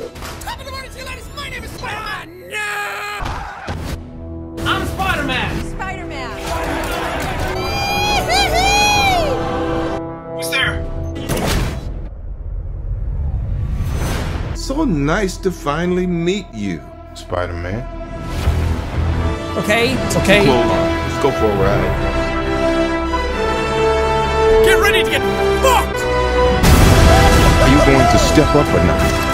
you ladies, my name is Spider-Man! Ah, I'm Spider-Man! Spider-Man. Who's there? So nice to finally meet you, Spider Man. Okay, it's okay. Hold on. Let's go for a ride. Get ready to get fucked! Are you going to step up or not?